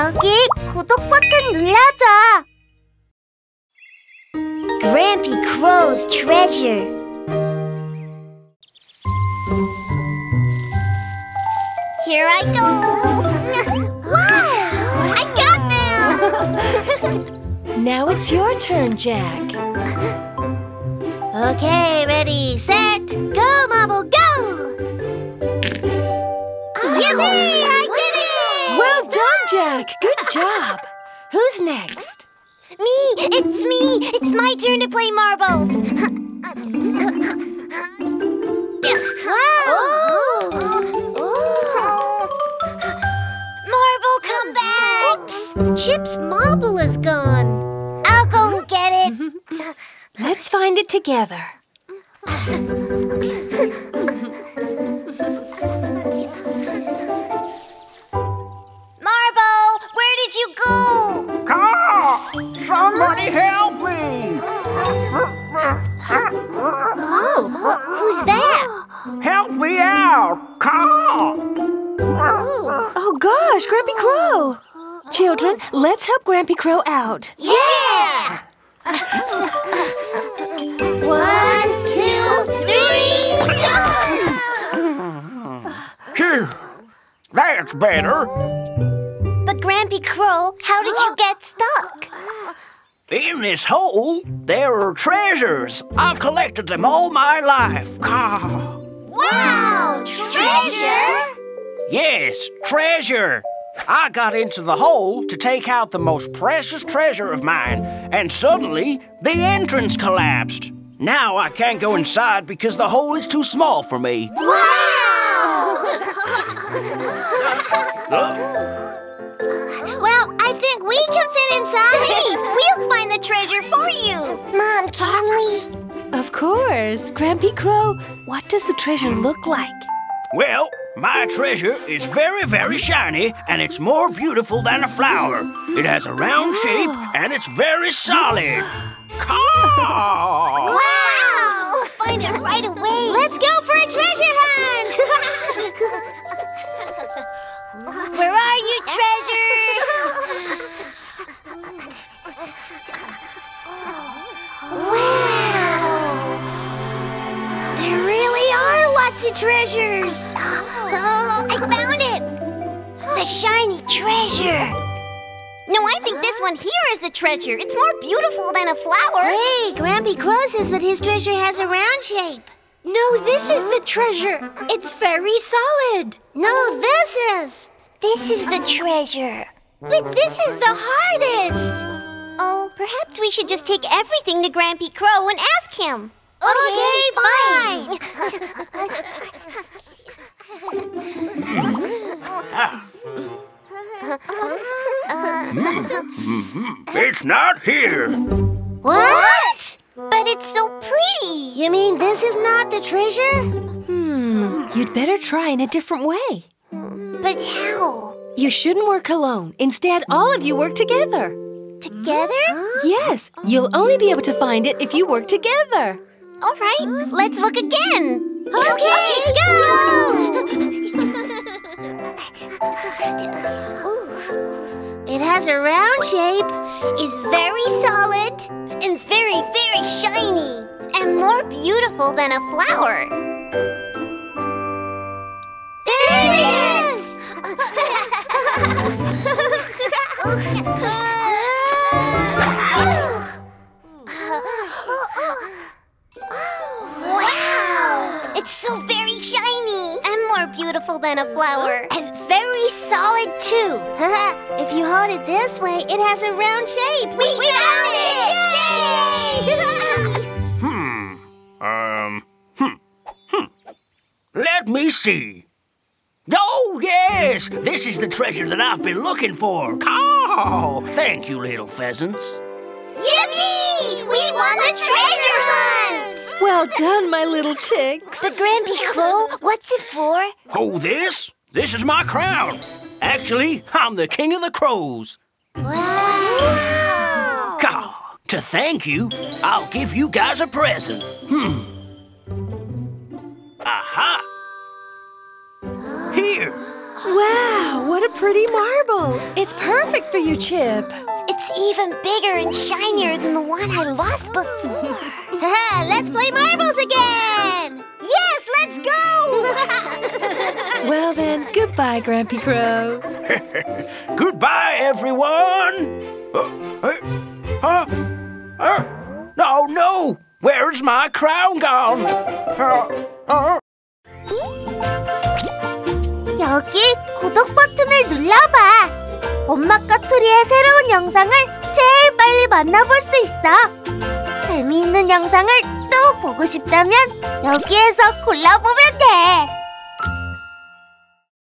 여기 구독 버튼 눌러줘. Grampy Crow's treasure. Here I go. wow! I got them. Now it's your turn, Jack. okay, ready, set, go, Marble, go! Yippee! I did it! Well done, Jack. Good job. Who's next? Me! It's me! It's my turn to play marbles! Oh. Marble, come back! Oops! Chip's marble is gone. I'll go and get it. Let's find it together. Oh gosh, Grampy Crow. Children, let's help Grampy Crow out. Yeah! One, two, three, go! Phew! That's better. But Grampy Crow, how did you get stuck? In this hole, there are treasures. I've collected them all my life. Wow! Treasure? Yes, treasure. I got into the hole to take out the most precious treasure of mine, and suddenly the entrance collapsed. Now I can't go inside because the hole is too small for me. Wow! well, I think we can fit inside. we'll find the treasure for you. Mom, can we? Of course. Grampy Crow, what does the treasure look like? Well, my treasure is very, very shiny, and it's more beautiful than a flower. It has a round shape, and it's very solid. Caw! Wow! Find it right away. Let's go for a treasure hunt. of treasures. Oh, I found it. The shiny treasure. No, I think this one here is the treasure. It's more beautiful than a flower. Hey, Grampy Crow says that his treasure has a round shape. No, this is the treasure. It's very solid. No, this is. This is the treasure. But this is the hardest. Oh, perhaps we should just take everything to Grampy Crow and ask him. Okay, fine. It's not here. What? But it's so pretty. You mean this is not the treasure? Hmm, you'd better try in a different way. But how? You shouldn't work alone. Instead, all of you work together. Together? Yes, you'll only be able to find it if you work together. All right, let's look again. Okay, go! it has a round shape, is very solid, and very, very shiny, and more beautiful than a flower. Beautiful than a flower. And very solid, too. if you hold it this way, it has a round shape. We, found it! Yay! Hmm. Um. Hmm. Hmm. Let me see. Oh, yes! This is the treasure that I've been looking for. Caw! Thank you, little pheasants. Yippee! We won the treasure hunt! Well done, my little chicks. The Grampy Crow, what's it for? Oh, this? This is my crown. Actually, I'm the king of the crows. Wow! Caw! To thank you, I'll give you guys a present. Hmm. Aha! here. Wow, what a pretty marble. It's perfect for you, Chip. It's even bigger and shinier than the one I lost before. Let's play marbles again! Yes, let's go! Well then, goodbye, Grampy Crow. Goodbye, everyone. Uh, uh, huh? Uh, no, no. Where's my crown gone? Uh, uh. 여기 구독 버튼을 눌러봐. 엄마 까투리의 새로운 영상을 제일 빨리 만나볼 수 있어. 재미있는 영상을 또 보고 싶다면 여기에서 골라보면 돼.